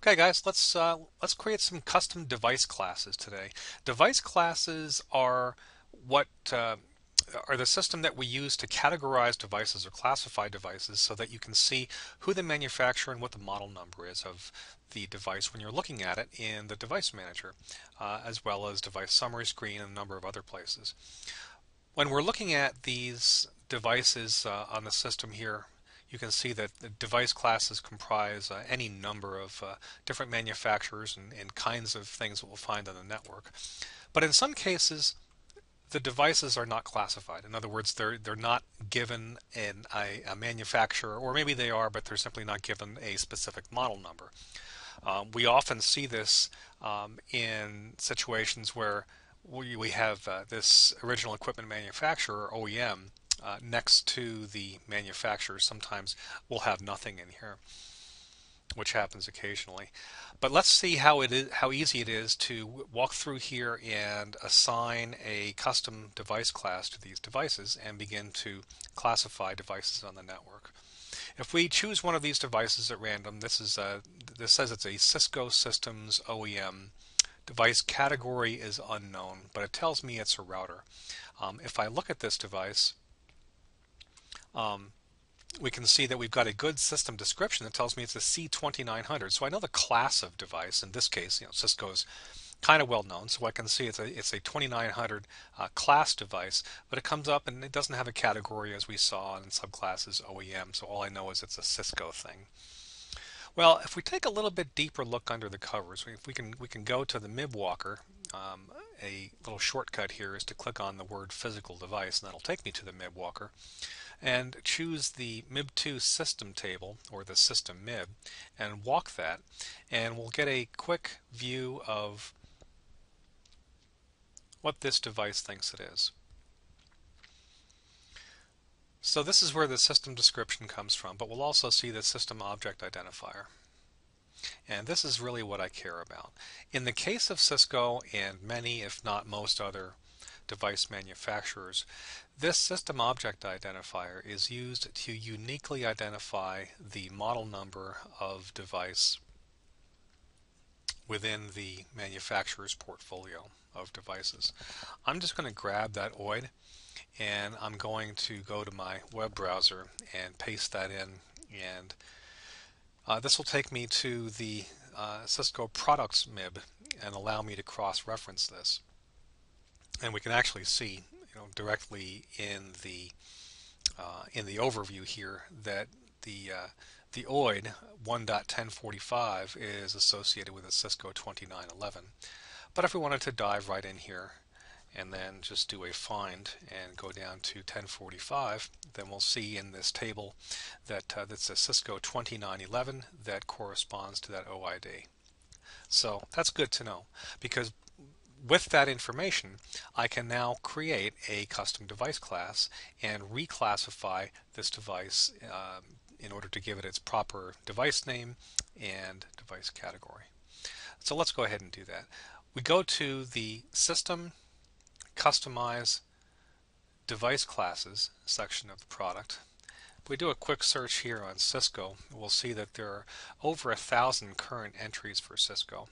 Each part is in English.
Okay guys, let's uh, let's create some custom device classes today. Device classes are what uh, are the system that we use to categorize devices or classify devices so that you can see who the manufacturer and what the model number is of the device when you're looking at it in the device manager uh, as well as device summary screen and a number of other places. When we're looking at these devices uh, on the system here you can see that the device classes comprise uh, any number of uh, different manufacturers and, and, kinds of things that we'll find on the network. But in some cases, the devices are not classified. In other words, they're they're not given in a, a manufacturer, or maybe they are, but they're simply not given a specific model number. Um, we often see this um, in situations where we, we have uh, this original equipment manufacturer, OEM, uh, next to the manufacturer. Sometimes we'll have nothing in here, which happens occasionally. But let's see how it is, how easy it is to walk through here and assign a custom device class to these devices and begin to classify devices on the network. If we choose one of these devices at random, this is a, this says it's a Cisco Systems OEM. Device category is unknown, but it tells me it's a router. Um, if I look at this device, um, we can see that we've got a good system description that tells me it's a C2900. So I know the class of device. In this case, you know, Cisco's kind of well known, so I can see it's a it's a 2900 uh, class device, but it comes up and it doesn't have a category as we saw in subclasses OEM. So all I know is it's a Cisco thing. Well, if we take a little bit deeper look under the covers, if we can we can go to the MIB Walker. Um, a little shortcut here is to click on the word physical device, and that'll take me to the MIB Walker and choose the MIB2 system table or the system MIB and walk that and we'll get a quick view of what this device thinks it is. So this is where the system description comes from, but we'll also see the system object identifier. And this is really what I care about. In the case of Cisco and many, if not most other device manufacturers, this system object identifier is used to uniquely identify the model number of device within the manufacturer's portfolio of devices. I'm just going to grab that OID and I'm going to go to my web browser and paste that in and uh, this will take me to the uh, Cisco products MIB and allow me to cross-reference this and we can actually see you know directly in the uh, in the overview here that the uh, the OID 1.1045 is associated with a Cisco 2911 but if we wanted to dive right in here and then just do a find and go down to 1045 then we'll see in this table that uh, that's a Cisco 2911 that corresponds to that OID so that's good to know because with that information, I can now create a custom device class and reclassify this device um, in order to give it its proper device name and device category. So let's go ahead and do that. We go to the System, Customize, Device Classes section of the product. We do a quick search here on Cisco, we'll see that there are over a thousand current entries for Cisco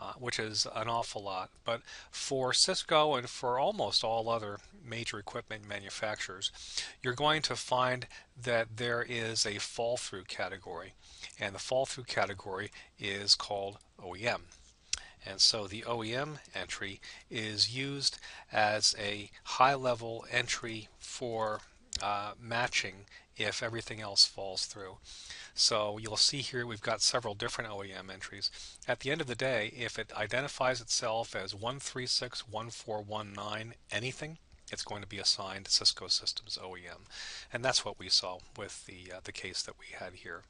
uh, which is an awful lot. But for Cisco and for almost all other major equipment manufacturers, you're going to find that there is a fall through category. And the fall through category is called OEM. And so the OEM entry is used as a high level entry for uh, matching if everything else falls through. So you'll see here we've got several different OEM entries. At the end of the day, if it identifies itself as 1361419 anything, it's going to be assigned Cisco Systems OEM. And that's what we saw with the, uh, the case that we had here.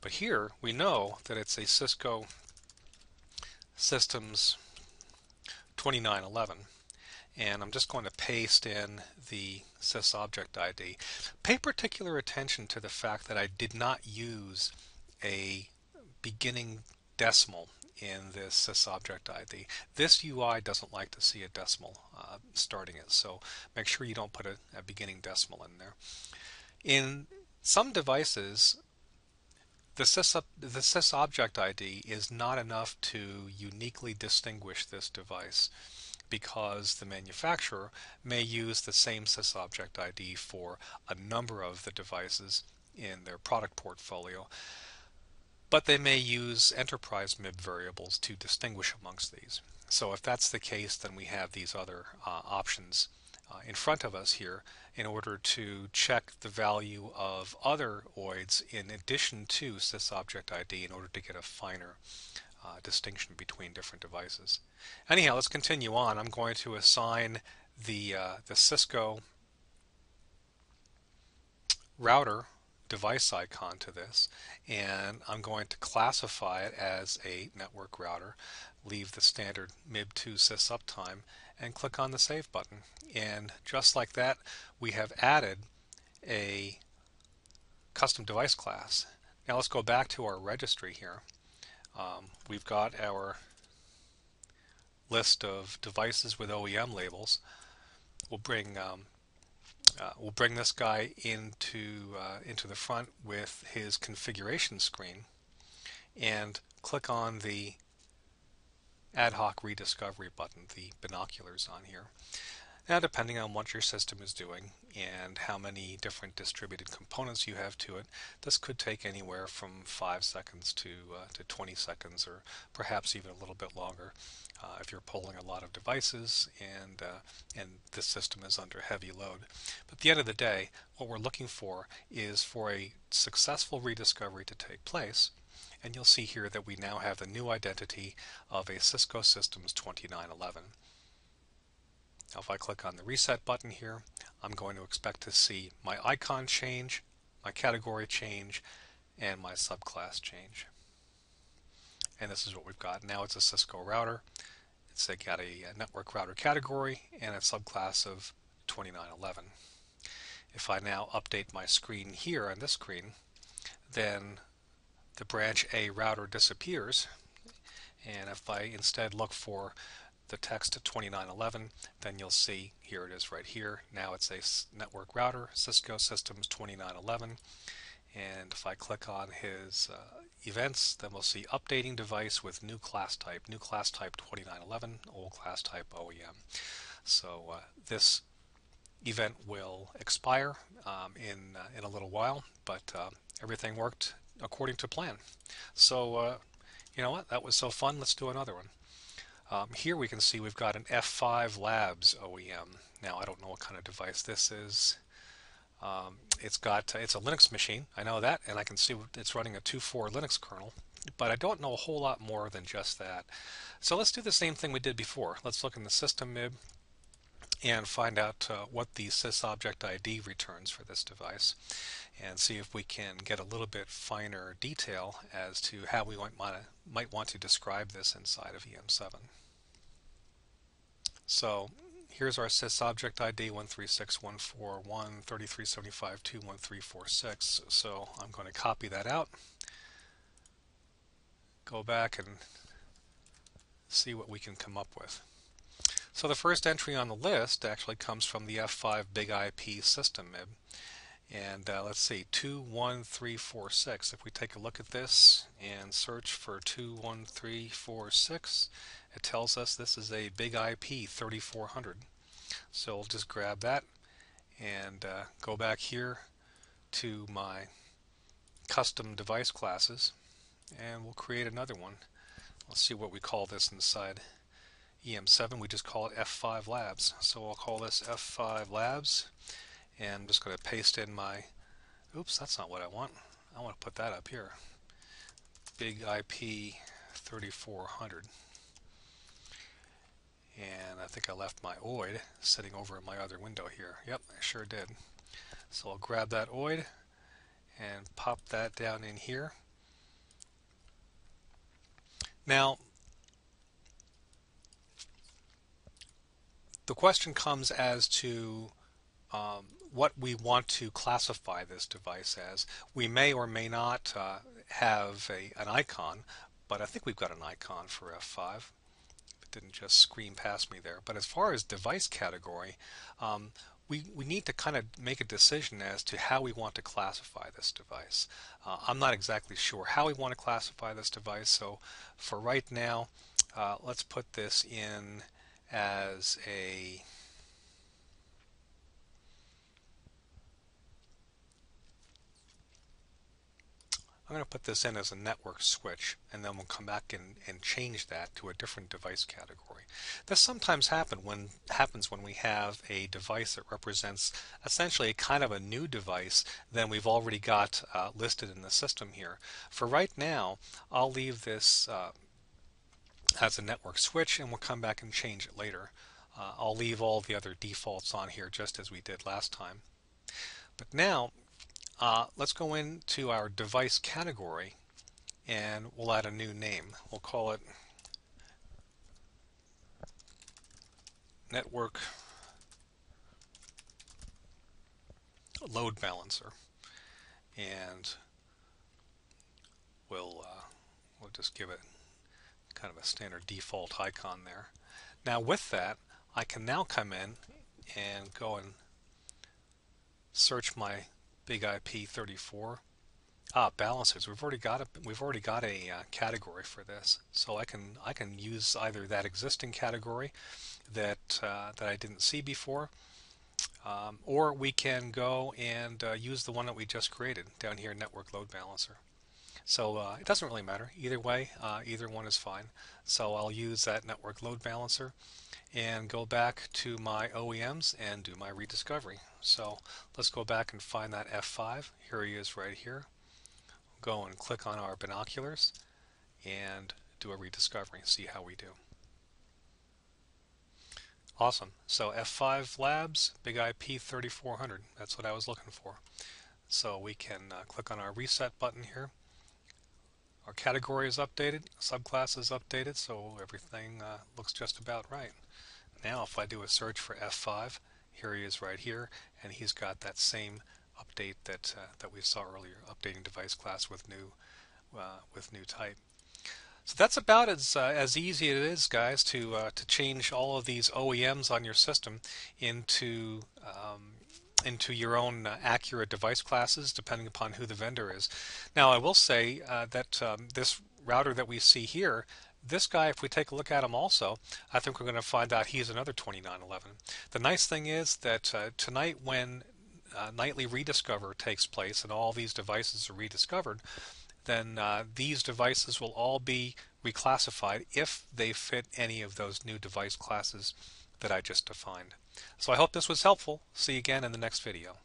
But here we know that it's a Cisco Systems 2911 and I'm just going to paste in the sys object ID. Pay particular attention to the fact that I did not use a beginning decimal in this sys object ID. This UI doesn't like to see a decimal uh, starting it, so make sure you don't put a, a beginning decimal in there. In some devices, the sys, the sys object ID is not enough to uniquely distinguish this device because the manufacturer may use the same sysobject ID for a number of the devices in their product portfolio, but they may use enterprise MIB variables to distinguish amongst these. So if that's the case, then we have these other uh, options uh, in front of us here in order to check the value of other OIDs in addition to sysobject ID in order to get a finer uh, distinction between different devices. Anyhow, let's continue on. I'm going to assign the, uh, the Cisco router device icon to this and I'm going to classify it as a network router leave the standard MIB2 sys uptime and click on the save button and just like that we have added a custom device class now let's go back to our registry here um, we've got our list of devices with OEM labels. We'll bring um, uh, we'll bring this guy into uh, into the front with his configuration screen and click on the ad hoc rediscovery button, the binoculars on here. Now depending on what your system is doing and how many different distributed components you have to it, this could take anywhere from 5 seconds to, uh, to 20 seconds or perhaps even a little bit longer uh, if you're polling a lot of devices and, uh, and this system is under heavy load. But at the end of the day, what we're looking for is for a successful rediscovery to take place and you'll see here that we now have the new identity of a Cisco Systems 2911. Now if I click on the reset button here, I'm going to expect to see my icon change, my category change, and my subclass change. And this is what we've got. Now it's a Cisco router. It's got a network router category and a subclass of 2911. If I now update my screen here on this screen, then the branch A router disappears. And if I instead look for the text to 2911, then you'll see here it is right here. Now it's a network router, Cisco Systems 2911. And if I click on his uh, events, then we'll see updating device with new class type, new class type 2911, old class type OEM. So uh, this event will expire um, in, uh, in a little while, but uh, everything worked according to plan. So, uh, you know what, that was so fun, let's do another one. Um, here we can see we've got an F5 Labs OEM. Now I don't know what kind of device this is. Um, it's got it's a Linux machine. I know that, and I can see it's running a 2.4 Linux kernel. But I don't know a whole lot more than just that. So let's do the same thing we did before. Let's look in the system MIB and find out uh, what the sysobject ID returns for this device and see if we can get a little bit finer detail as to how we might, might want to describe this inside of EM7. So here's our sysobject ID 136.141.3375.21346. So I'm going to copy that out, go back and see what we can come up with. So the first entry on the list actually comes from the F5 Big IP system MIB. And uh, let's see, 21346. If we take a look at this and search for 21346, it tells us this is a big IP 3400. So we'll just grab that and uh, go back here to my custom device classes and we'll create another one. Let's see what we call this inside EM7. We just call it F5 Labs. So I'll call this F5 Labs and I'm just going to paste in my oops that's not what I want. I want to put that up here. Big IP 3400 and I think I left my OID sitting over in my other window here. Yep I sure did. So I'll grab that OID and pop that down in here. Now the question comes as to um, what we want to classify this device as. We may or may not uh, have a, an icon, but I think we've got an icon for F5. It didn't just scream past me there. But as far as device category, um, we, we need to kind of make a decision as to how we want to classify this device. Uh, I'm not exactly sure how we want to classify this device, so for right now, uh, let's put this in as a I'm going to put this in as a network switch and then we'll come back and, and change that to a different device category. This sometimes happen when, happens when we have a device that represents essentially a kind of a new device than we've already got uh, listed in the system here. For right now, I'll leave this uh, as a network switch and we'll come back and change it later. Uh, I'll leave all the other defaults on here just as we did last time. But now uh, let's go into our device category and we'll add a new name. We'll call it Network Load Balancer. And we'll, uh, we'll just give it kind of a standard default icon there. Now with that, I can now come in and go and search my big IP 34 ah balancers we've already got a we've already got a uh, category for this. So I can I can use either that existing category that uh, that I didn't see before um, or we can go and uh, use the one that we just created down here network load balancer so uh, it doesn't really matter either way uh, either one is fine so I'll use that network load balancer and go back to my OEMs and do my rediscovery. So let's go back and find that F5. Here he is right here. Go and click on our binoculars and do a rediscovery see how we do. Awesome. So F5 Labs, Big IP 3400. That's what I was looking for. So we can uh, click on our reset button here. Our category is updated, subclass is updated, so everything uh, looks just about right. Now if I do a search for F5, here he is right here, and he's got that same update that uh, that we saw earlier, updating device class with new uh, with new type. So that's about as uh, as easy as it is, guys, to uh, to change all of these OEMs on your system into um, into your own uh, accurate device classes, depending upon who the vendor is. Now, I will say uh, that um, this router that we see here this guy, if we take a look at him also, I think we're going to find out he's another 2911. The nice thing is that uh, tonight when uh, nightly rediscover takes place and all these devices are rediscovered, then uh, these devices will all be reclassified if they fit any of those new device classes that I just defined. So I hope this was helpful. See you again in the next video.